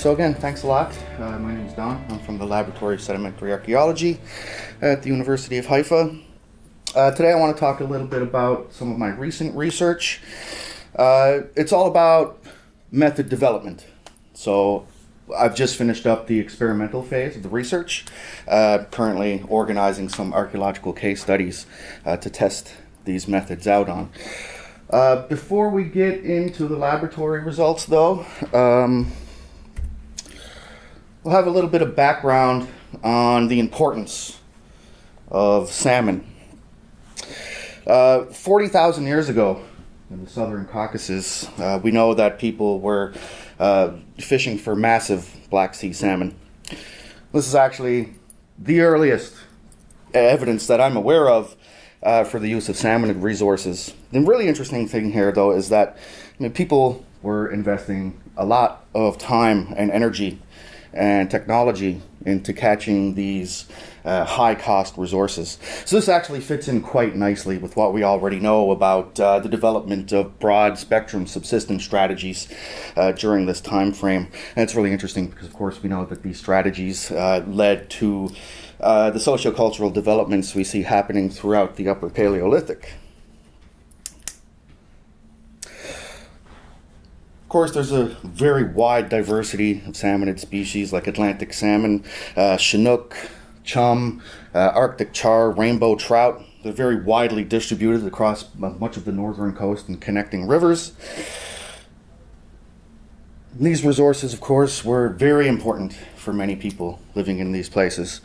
so again, thanks a lot. Uh, my name is Don. I'm from the Laboratory of Sedimentary Archaeology at the University of Haifa. Uh, today I want to talk a little bit about some of my recent research. Uh, it's all about method development. So I've just finished up the experimental phase of the research, uh, currently organizing some archaeological case studies uh, to test these methods out on. Uh, before we get into the laboratory results, though, um, we'll have a little bit of background on the importance of salmon. Uh, 40,000 years ago in the southern Caucasus, uh, we know that people were uh, fishing for massive Black Sea salmon. This is actually the earliest evidence that I'm aware of uh, for the use of salmon resources. The really interesting thing here, though, is that I mean, people were investing a lot of time and energy and technology into catching these uh, high cost resources. So this actually fits in quite nicely with what we already know about uh, the development of broad spectrum subsistence strategies uh, during this time frame. And it's really interesting because of course we know that these strategies uh, led to uh, the sociocultural developments we see happening throughout the Upper Paleolithic. Course, there's a very wide diversity of salmonid species like Atlantic salmon, uh, Chinook, chum, uh, Arctic char, rainbow trout. They're very widely distributed across much of the northern coast and connecting rivers. These resources, of course, were very important for many people living in these places.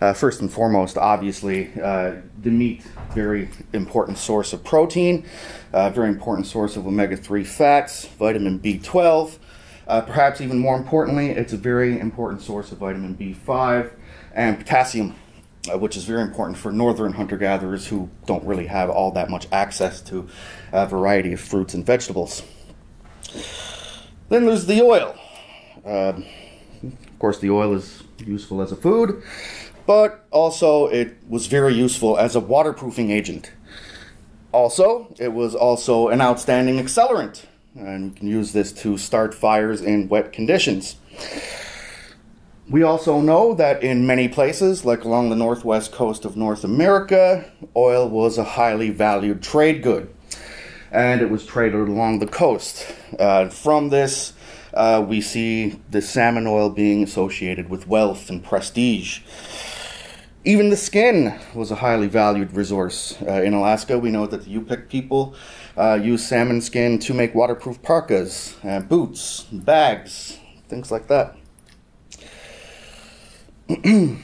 Uh, first and foremost, obviously, uh, the meat, very important source of protein, uh, very important source of omega 3 fats, vitamin B12. Uh, perhaps even more importantly, it's a very important source of vitamin B5 and potassium, uh, which is very important for northern hunter gatherers who don't really have all that much access to a variety of fruits and vegetables. Then there's the oil. Uh, of course, the oil is useful as a food, but also it was very useful as a waterproofing agent. Also, it was also an outstanding accelerant, and you can use this to start fires in wet conditions. We also know that in many places, like along the northwest coast of North America, oil was a highly valued trade good and it was traded along the coast. Uh, from this, uh, we see the salmon oil being associated with wealth and prestige. Even the skin was a highly valued resource. Uh, in Alaska, we know that the Yupik people uh, use salmon skin to make waterproof parkas, uh, boots, bags, things like that. of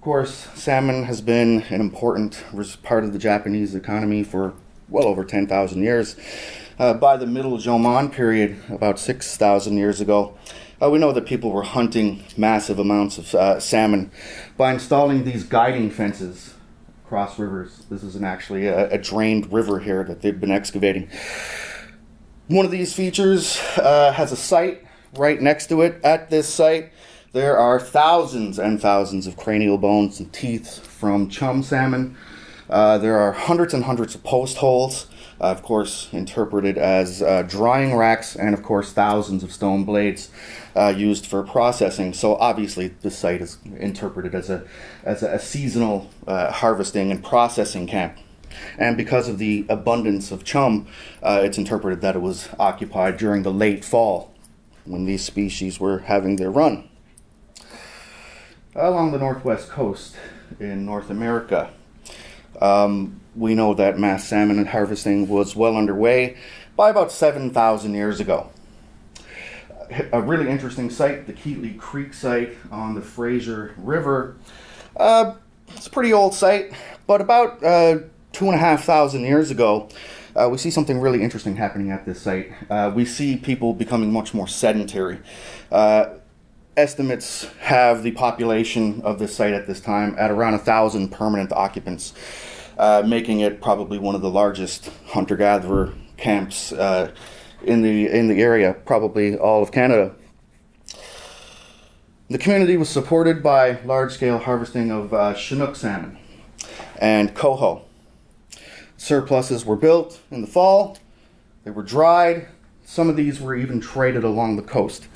course, salmon has been an important part of the Japanese economy for well over 10,000 years. Uh, by the middle Jomon period, about 6,000 years ago, uh, we know that people were hunting massive amounts of uh, salmon by installing these guiding fences across rivers. This is an actually a, a, drained river here that they've been excavating. One of these features uh, has a site right next to it. At this site, there are thousands and thousands of cranial bones and teeth from chum salmon uh, there are hundreds and hundreds of post holes, of course, interpreted as uh, drying racks, and of course, thousands of stone blades uh, used for processing. So obviously, the site is interpreted as a as a, seasonal uh, harvesting and processing camp. And because of the abundance of chum, it's interpreted that it was occupied during the late fall when these species were having their run. Along the northwest coast in North America, um, we know that mass salmon harvesting was well underway by about 7,000 years ago. A really interesting site, the Keatley Creek site on the Fraser River. Uh, it's a pretty old site, but about uh, two and a half thousand years ago, uh, we see something really interesting happening at this site. Uh, we see people becoming much more sedentary. Estimates have the population of this site at this time at around a thousand permanent occupants, uh, making it probably one of the largest hunter-gatherer camps uh, in the in the area, probably all of Canada. The community was supported by large-scale harvesting of uh, Chinook salmon and coho. Surpluses were built in the fall. They were dried. Some of these were even traded along the coast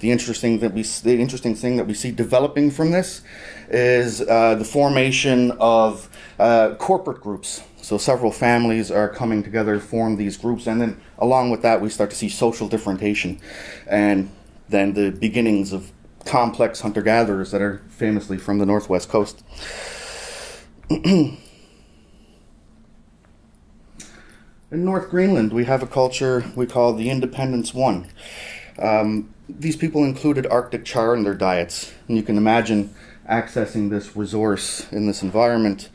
The interesting that we the interesting thing that we see developing from this is uh, the formation of uh, corporate groups. So several families are coming together to form these groups, and then along with that, we start to see social differentiation, and then the beginnings of complex hunter gatherers that are famously from the northwest coast. In North Greenland, we have a culture we call the Independence One. Um, these people included Arctic char in their diets, and you can imagine accessing this resource in this environment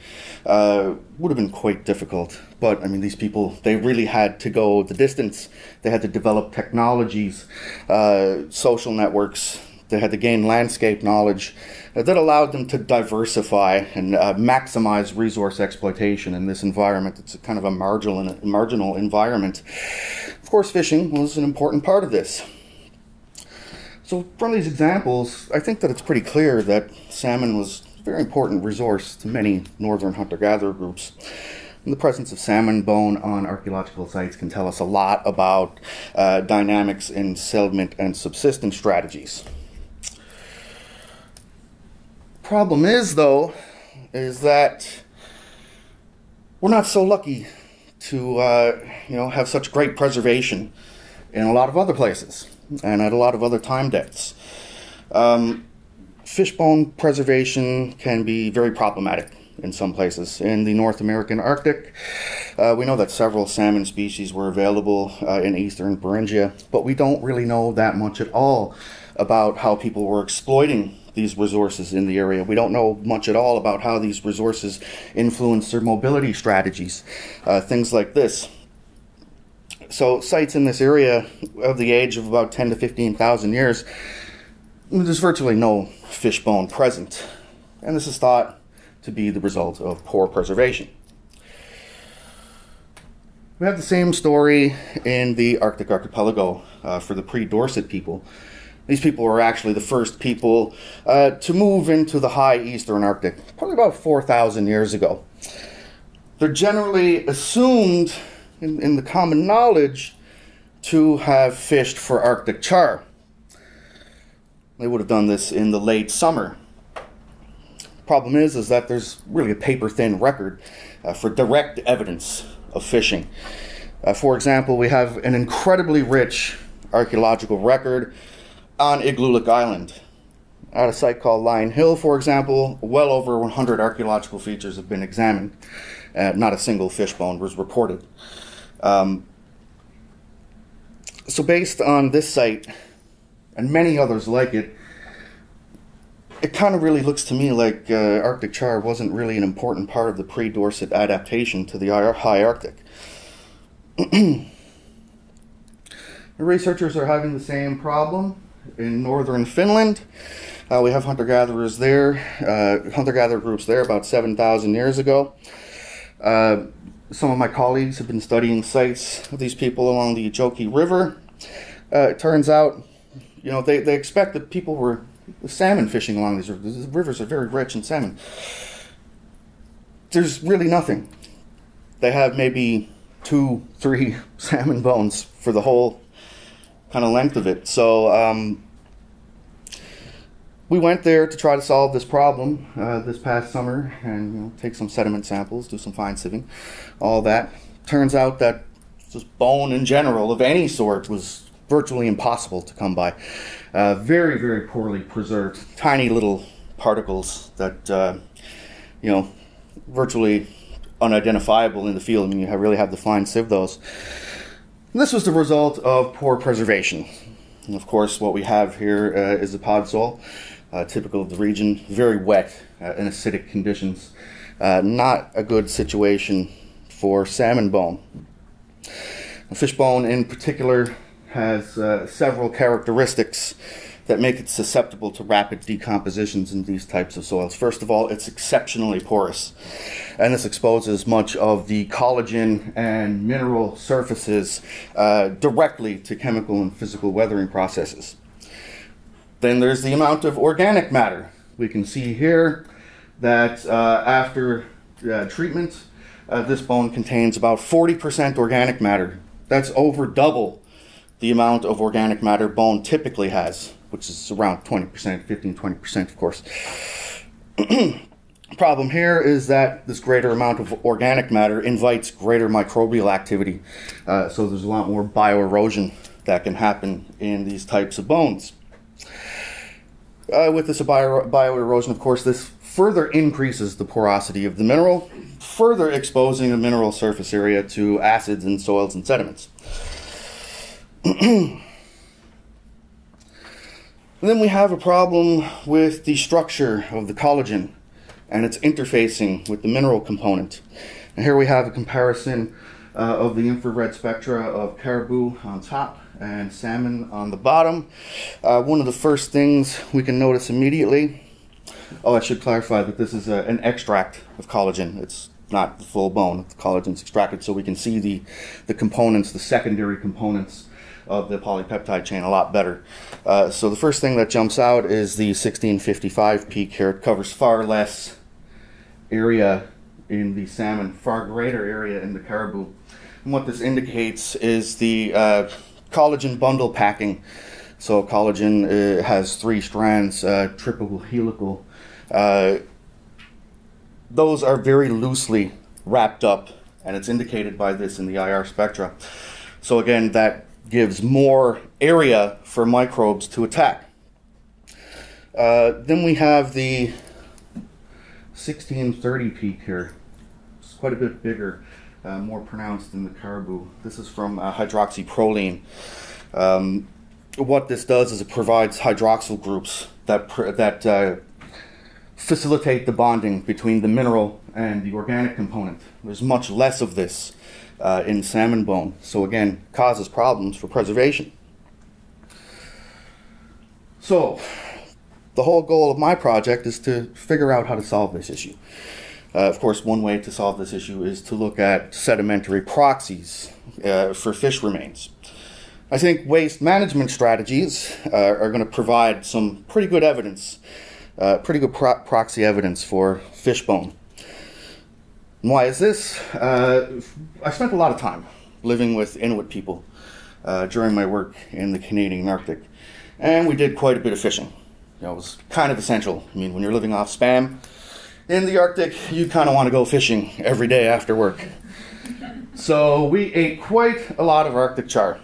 uh, would have been quite difficult. But I mean, these people, they really had to go the distance. They had to develop technologies, uh, social networks, they had to gain landscape knowledge that allowed them to diversify and uh, maximize resource exploitation in this environment. It's kind of a marginal, marginal environment. Of course, fishing was an important part of this. So, from these examples, I think that it's pretty clear that salmon was a very important resource to many northern hunter gatherer groups. And the presence of salmon bone on archaeological sites can tell us a lot about uh, dynamics in settlement and subsistence strategies. Problem is, though, is that we're not so lucky to, uh, you know, have such great preservation in a lot of other places and at a lot of other time depths. Um, fishbone preservation can be very problematic in some places. In the North American Arctic, uh, we know that several salmon species were available uh, in eastern Beringia, but we don't really know that much at all about how people were exploiting these resources in the area. We don't know much at all about how these resources influence their mobility strategies, uh, things like this. So sites in this area of the age of about 10 to 15,000 years, there's virtually no fish bone present. And this is thought to be the result of poor preservation. We have the same story in the Arctic archipelago uh, for the pre-Dorset people. These people were actually the first people uh, to move into the high eastern Arctic, probably about 4,000 years ago. They're generally assumed in, in the common knowledge to have fished for Arctic char. They would have done this in the late summer. Problem is, is that there's really a paper-thin record uh, for direct evidence of fishing. Uh, for example, we have an incredibly rich archaeological record on Igloolik Island. At a site called Lyon Hill, for example, well over 100 archaeological features have been examined. Uh, not a single fish bone was reported. Um, so, based on this site and many others like it, it kind of really looks to me like uh, Arctic char wasn't really an important part of the pre Dorset adaptation to the high Arctic. the researchers are having the same problem in northern Finland. Uh, we have hunter gatherers there, uh, hunter gatherer groups there about 7,000 years ago. Some of my colleagues have been studying sites of these people along the Joki River. Uh, it turns out, you know, they, they expect that people were salmon fishing along these rivers. The rivers are very rich in salmon. There's really nothing. They have maybe two, three salmon bones for the whole kind of length of it. So um, we went there to try to solve this problem uh, this past summer and you know, take some sediment samples, do some fine sieving, all that. Turns out that just bone in general of any sort was virtually impossible to come by. Uh, very, very poorly preserved, tiny little particles that, uh, you know, virtually unidentifiable in the field. I mean, you really have to fine sieve those. And this was the result of poor preservation. And of course, what we have here uh, is uh, typical of the region, very wet uh, and acidic conditions. Uh, not a good situation for salmon bone. fish bone in particular has uh, several characteristics that make it susceptible to rapid decompositions in these types of soils. First of all, it's exceptionally porous, and this exposes much of the collagen and mineral surfaces uh, directly to chemical and physical weathering processes. Then there's the amount of organic matter. We can see here that uh, after uh, treatment, uh, this bone contains about 40% organic matter. That's over double the amount of organic matter bone typically has which is around 20%, 15, 20%, of course. Problem here is that this greater amount of organic matter invites greater microbial activity. Uh, so there's a lot more bioerosion that can happen in these types of bones. Uh, with this bio- bioerosion, of course, this further increases the porosity of the mineral, further exposing the mineral surface area to acids and soils and sediments. and then we have a problem with the structure of the collagen and its interfacing with the mineral component. And here we have a comparison uh, of the infrared spectra of caribou on top and salmon on the bottom. Uh, one of the first things we can notice immediately, oh, I should clarify that this is a, an extract of collagen. It's not the full bone, the collagen's extracted so we can see the, the components, the secondary components of the polypeptide chain a lot better. Uh, so the first thing that jumps out is the 1655 peak here. It covers far less area in the salmon, far greater area in the caribou. And what this indicates is the uh, collagen bundle packing. So collagen uh, has three strands, uh, triple helical. Uh, those are very loosely wrapped up, and it's indicated by this in the IR spectra. So again, that gives more area for microbes to attack. Uh, then we have the 1630 peak here. It's quite a bit bigger uh, more pronounced in the caribou. This is from uh, hydroxyproline. Um, what this does is it provides hydroxyl groups that that uh, facilitate the bonding between the mineral and the organic component. There's much less of this uh, in salmon bone, so again, causes problems for preservation. So, the whole goal of my project is to figure out how to solve this issue. Uh, of course, one way to solve this issue is to look at sedimentary proxies uh, for fish remains. I think waste management strategies uh, are going to provide some pretty good evidence, uh, pretty good pro proxy evidence for fish bone. And why is this? Uh, I spent a lot of time living with Inuit people uh, during my work in the Canadian Arctic, and we did quite a bit of fishing. You know, it was kind of essential. I mean, when you're living off spam, in the Arctic, you kind of want to go fishing every day after work. So we ate quite a lot of Arctic char.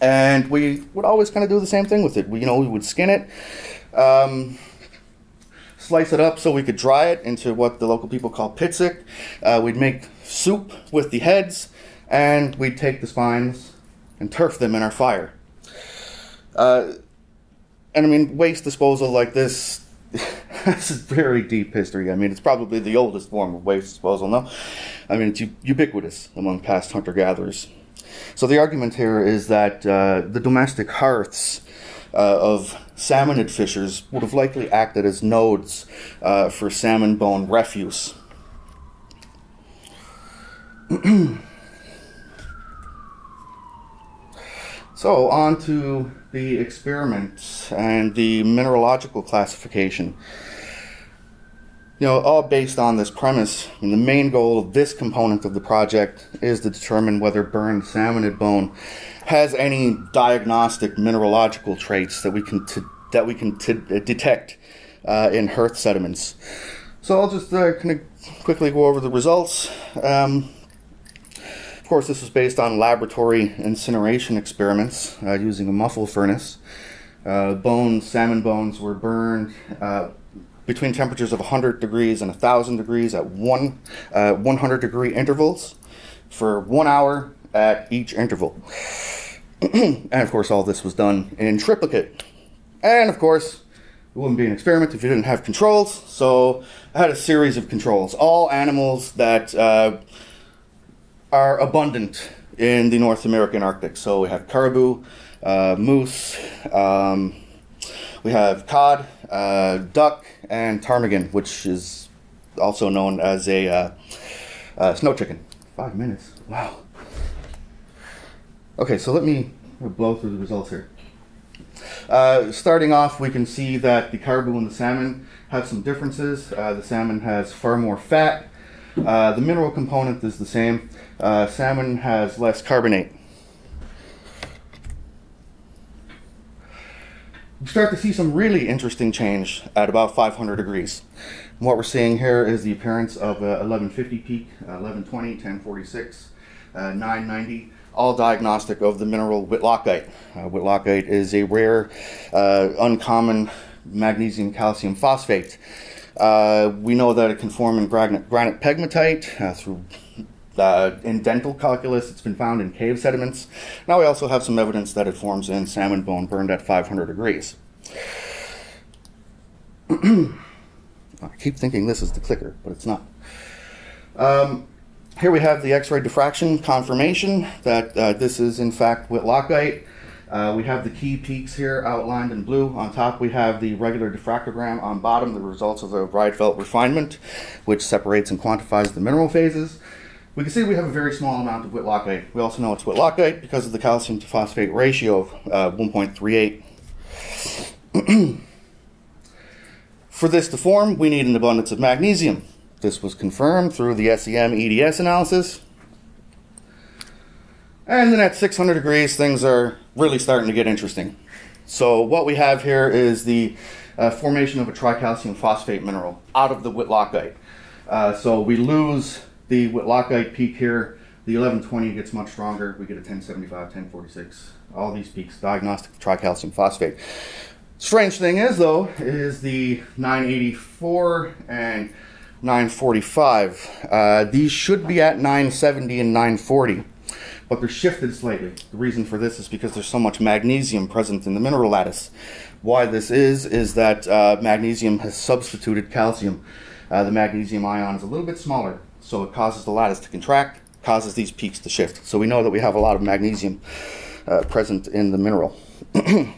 And we would always kind of do the same thing with it. We, you know, we would skin it, um, slice it up so we could dry it into what the local people call pitsik. Uh, we'd make soup with the heads, and we'd take the spines and turf them in our fire. Uh, and I mean, waste disposal like this this is very deep history. I mean, it's probably the oldest form of waste disposal, no? I mean, it's ubiquitous among past hunter gatherers. So the argument here is that uh, the domestic hearths uh, of salmonid fishers would have likely acted as nodes uh, for salmon bone refuse. so, on to the experiments and the mineralogical classification. You know, all based on this premise, and the main goal of this component of the project is to determine whether burned salmonid bone has any diagnostic mineralogical traits that we can that we can detect uh, in hearth sediments. So I'll just uh, kind of quickly go over the results. Um, of course, this was based on laboratory incineration experiments uh, using a muffle furnace. Uh, bones, salmon bones, were burned uh, between temperatures of 100 degrees and 1,000 degrees at one, uh, 100 degree intervals for one hour at each interval. and of course, all this was done in triplicate. And of course, it wouldn't be an experiment if you didn't have controls. So I had a series of controls, all animals that uh, are abundant in the North American Arctic. So we have caribou, uh, moose, um, we have cod, uh, duck, and ptarmigan, which is also known as a uh, uh, snow chicken. Five minutes. Wow. Okay, so let me blow through the results here. Uh, starting off, we can see that the caribou and the salmon have some differences. Uh, the salmon has far more fat. Uh, the mineral component is the same. Uh, salmon has less carbonate. We start to see some really interesting change at about 500 degrees. And what we're seeing here is the appearance of a 1150 peak, uh, 1120, 1046, uh, 990, all diagnostic of the mineral whitlockite. Uh, Whitlockite is a rare, uh, uncommon magnesium calcium phosphate. Uh, we know that it can form in granite, granite pegmatite uh, through uh, in dental calculus, it's been found in cave sediments. Now we also have some evidence that it forms in salmon bone burned at 500 degrees. I keep thinking this is the clicker, but it's not. Um, here we have the X-ray diffraction confirmation that uh, this is in fact whitlockite. Uh, we have the key peaks here outlined in blue. On top we have the regular diffractogram. On bottom the results of the Rietveld refinement, which separates and quantifies the mineral phases. We can see we have a very small amount of whitlockite. We also know it's whitlockite because of the calcium to phosphate ratio of uh, 1.38. For this to form, we need an abundance of magnesium. This was confirmed through the SEM EDS analysis. And then at 600 degrees, things are really starting to get interesting. So what we have here is the uh, formation of a tricalcium phosphate mineral out of the whitlockite. Uh, so we lose the whitlockite peak here, the 1120 gets much stronger. We get a 1075, 1046. All these peaks, diagnostic tricalcium phosphate. Strange thing is, though, is the 984 and 945. Uh, these should be at 970 and 940, but they're shifted slightly. The reason for this is because there's so much magnesium present in the mineral lattice. Why this is, is that uh, magnesium has substituted calcium. Uh, the magnesium ion is a little bit smaller so it causes the lattice to contract, causes these peaks to shift. So we know that we have a lot of magnesium uh, present in the mineral. Here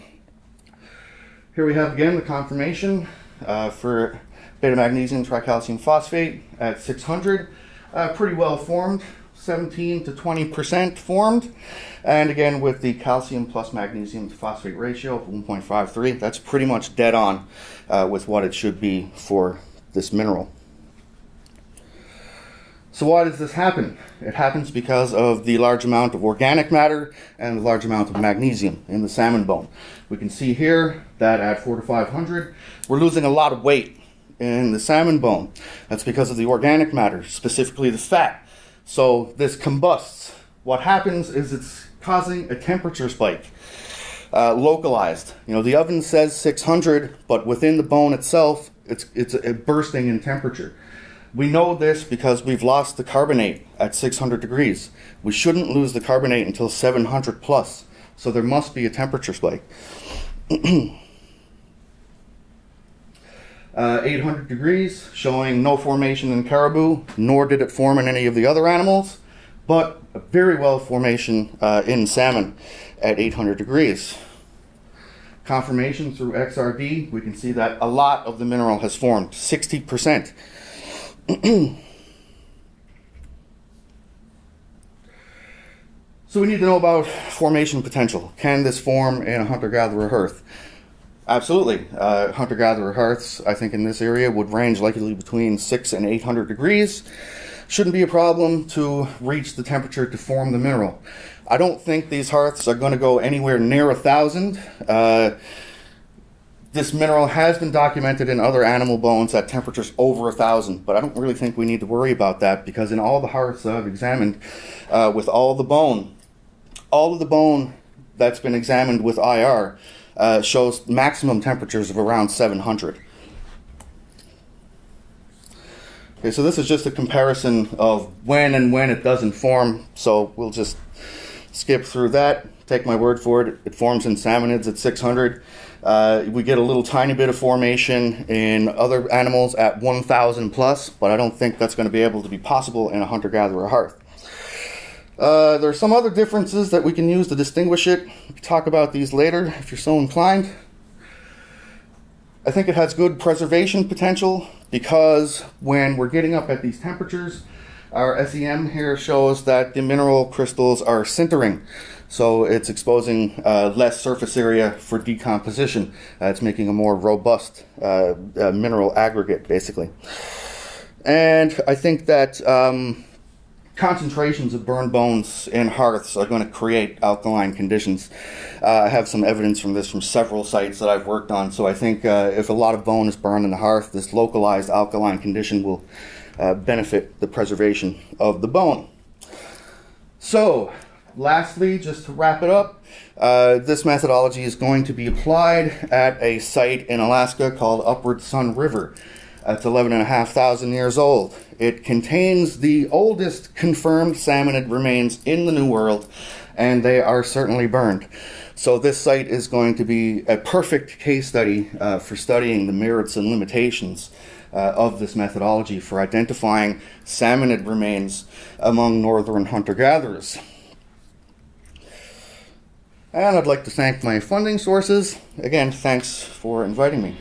we have again the confirmation uh, for beta magnesium tricalcium phosphate at 600. Uh, pretty well formed, 17 to 20% formed. And again, with the calcium plus magnesium to phosphate ratio of 1.53, that's pretty much dead on uh, with what it should be for this mineral. So why does this happen? It happens because of the large amount of organic matter and the large amount of magnesium in the salmon bone. We can see here that at 4 to 500, we're losing a lot of weight in the salmon bone. That's because of the organic matter, specifically the fat. So this combusts. What happens is it's causing a temperature spike. Uh, localized. You know, the oven says 600, but within the bone itself, it's, it's a, a bursting in temperature. We know this because we've lost the carbonate at 600 degrees. We shouldn't lose the carbonate until 700 plus, so there must be a temperature spike. uh, 800 degrees, showing no formation in caribou, nor did it form in any of the other animals, but a very well formation uh, in salmon at 800 degrees. Confirmation through XRD, we can see that a lot of the mineral has formed, 60%. So we need to know about formation potential. Can this form in a hunter-gatherer hearth? Absolutely. Uh, hunter-gatherer hearths, I think in this area, would range likely between 6 and 800 degrees. Shouldn't be a problem to reach the temperature to form the mineral. I don't think these hearths are going to go anywhere near a thousand. Uh, this mineral has been documented in other animal bones at temperatures over a thousand, but I don't really think we need to worry about that because in all the hearts I've examined uh, with all the bone, all of the bone that's been examined with IR uh, shows maximum temperatures of around 700. Okay, so this is just a comparison of when and when it doesn't form, so we'll just skip through that. Take my word for it, it forms in salmonids at 600. Uh, we get a little tiny bit of formation in other animals at 1,000 plus, but I don't think that's going to be able to be possible in a hunter-gatherer hearth. Uh, there are some other differences that we can use to distinguish it. We can talk about these later if you're so inclined. I think it has good preservation potential because when we're getting up at these temperatures, our SEM here shows that the mineral crystals are sintering. So it's exposing uh, less surface area for decomposition. Uh, it's making a more robust uh, uh, mineral aggregate, basically. And I think that um, concentrations of burned bones in hearths are going to create alkaline conditions. Uh, I have some evidence from this from several sites that I've worked on, so I think uh, if a lot of bone is burned in the hearth, this localized alkaline condition will uh, benefit the preservation of the bone. So, lastly, just to wrap it up, uh, this methodology is going to be applied at a site in Alaska called Upward Sun River. It's 11,500 years old. It contains the oldest confirmed salmonid remains in the New World, and they are certainly burned. So this site is going to be a perfect case study uh, for studying the merits and limitations uh, of this methodology for identifying salmonid remains among northern hunter-gatherers. And I'd like to thank my funding sources. Again, thanks for inviting me.